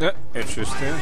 Yeah, interesting.